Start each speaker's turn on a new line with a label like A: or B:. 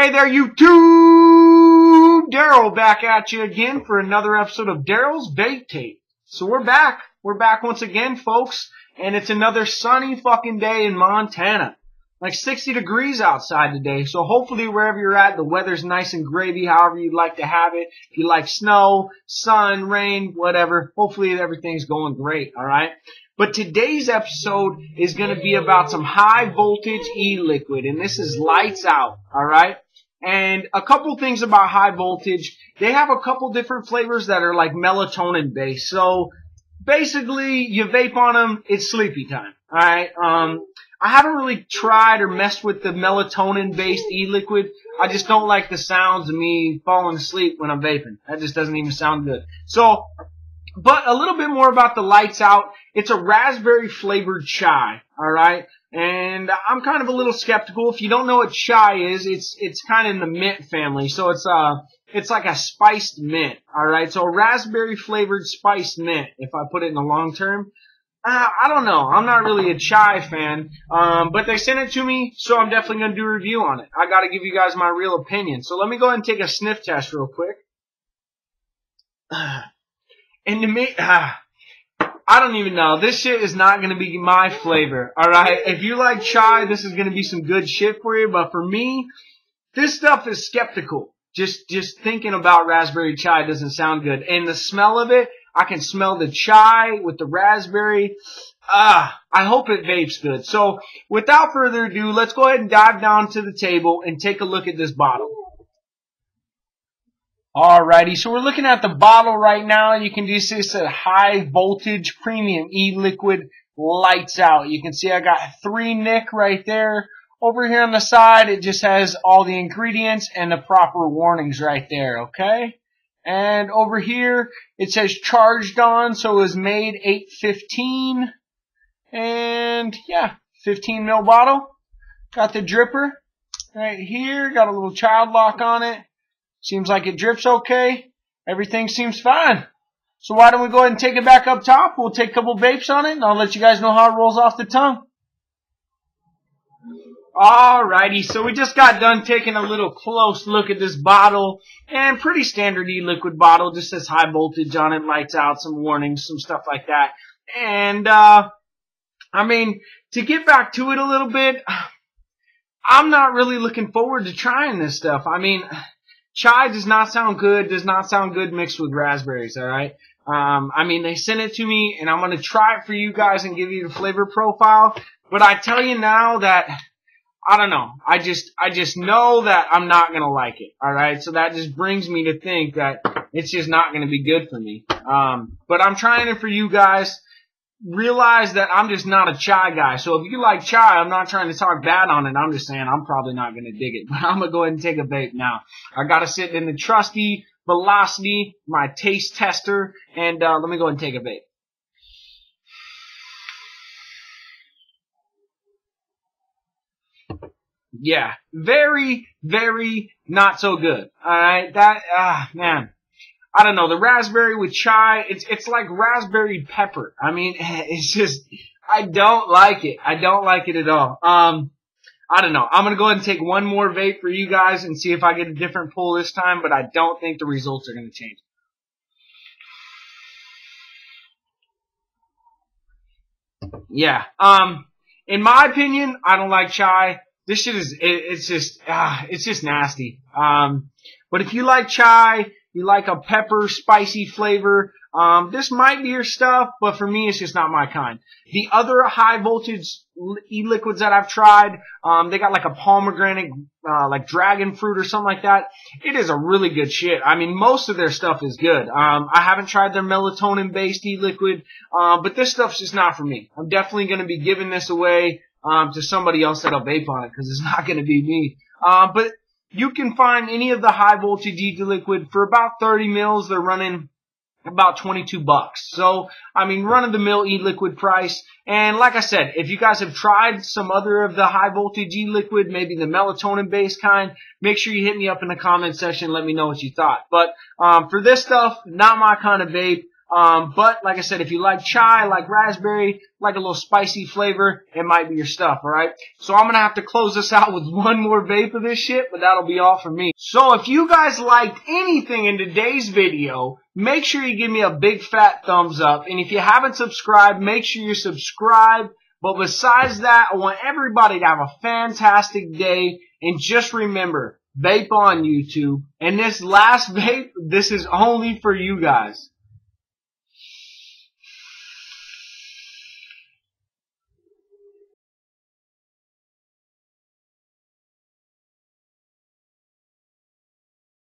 A: Hey there, YouTube! Darryl back at you again for another episode of Darryl's Vape Tape. So we're back. We're back once again, folks. And it's another sunny fucking day in Montana. Like 60 degrees outside today. So hopefully wherever you're at, the weather's nice and gravy, however you'd like to have it. If you like snow, sun, rain, whatever, hopefully everything's going great, alright? But today's episode is going to be about some high voltage e-liquid, and this is lights out, alright? And a couple things about high voltage. They have a couple different flavors that are like melatonin based. So basically, you vape on them, it's sleepy time. Alright? Um, I haven't really tried or messed with the melatonin based e-liquid. I just don't like the sounds of me falling asleep when I'm vaping. That just doesn't even sound good. So, but a little bit more about the lights out. It's a raspberry flavored chai. Alright? And I'm kind of a little skeptical. If you don't know what chai is, it's it's kind of in the mint family. So it's uh it's like a spiced mint. All right, so raspberry flavored spiced mint. If I put it in the long term, uh, I don't know. I'm not really a chai fan, um, but they sent it to me, so I'm definitely gonna do a review on it. I got to give you guys my real opinion. So let me go ahead and take a sniff test real quick. And to me, uh, I don't even know. This shit is not going to be my flavor. All right. If you like chai, this is going to be some good shit for you. But for me, this stuff is skeptical. Just, just thinking about raspberry chai doesn't sound good. And the smell of it, I can smell the chai with the raspberry. Ah, I hope it vapes good. So without further ado, let's go ahead and dive down to the table and take a look at this bottle. Alrighty, so we're looking at the bottle right now. You can see it's a high voltage premium e-liquid lights out. You can see I got three Nick right there. Over here on the side, it just has all the ingredients and the proper warnings right there, okay? And over here, it says charged on, so it was made 815. And yeah, 15 mil bottle. Got the dripper right here, got a little child lock on it. Seems like it drips okay. Everything seems fine. So why don't we go ahead and take it back up top? We'll take a couple vapes on it and I'll let you guys know how it rolls off the tongue. Alrighty, so we just got done taking a little close look at this bottle and pretty standard e-liquid bottle, just says high voltage on it, lights out, some warnings, some stuff like that. And, uh, I mean, to get back to it a little bit, I'm not really looking forward to trying this stuff. I mean, Chai does not sound good, does not sound good mixed with raspberries, alright? Um, I mean, they sent it to me and I'm gonna try it for you guys and give you the flavor profile, but I tell you now that, I don't know, I just, I just know that I'm not gonna like it, alright? So that just brings me to think that it's just not gonna be good for me. Um, but I'm trying it for you guys realize that I'm just not a chai guy. So if you like chai, I'm not trying to talk bad on it. I'm just saying I'm probably not going to dig it. But I'm going to go ahead and take a vape now. I got to sit in the trusty Velocity, my taste tester, and uh, let me go and take a vape. Yeah, very, very not so good. Alright, that, ah, man. I don't know, the raspberry with chai, it's, it's like raspberry pepper. I mean, it's just, I don't like it. I don't like it at all. Um, I don't know. I'm gonna go ahead and take one more vape for you guys and see if I get a different pull this time, but I don't think the results are gonna change. Yeah. Um, in my opinion, I don't like chai. This shit is, it, it's just, ah, it's just nasty. Um, but if you like chai, you like a pepper, spicy flavor, um, this might be your stuff, but for me, it's just not my kind. The other high voltage e-liquids that I've tried, um, they got like a pomegranate, uh, like dragon fruit or something like that. It is a really good shit. I mean, most of their stuff is good. Um, I haven't tried their melatonin based e-liquid, uh, but this stuff's just not for me. I'm definitely gonna be giving this away, um, to somebody else that'll vape on it, cause it's not gonna be me. Uh, but you can find any of the high voltage e-liquid for about 30 mils. They're running about 22 bucks. So, I mean, run of the mill e-liquid price. And like I said, if you guys have tried some other of the high voltage e-liquid, maybe the melatonin based kind, make sure you hit me up in the comment section. Let me know what you thought. But, um, for this stuff, not my kind of vape. Um, but like I said, if you like chai, like raspberry, like a little spicy flavor, it might be your stuff, alright? So I'm gonna have to close this out with one more vape of this shit, but that'll be all for me. So if you guys liked anything in today's video, make sure you give me a big fat thumbs up. And if you haven't subscribed, make sure you subscribe. But besides that, I want everybody to have a fantastic day. And just remember, vape on YouTube. And this last vape, this is only for you guys.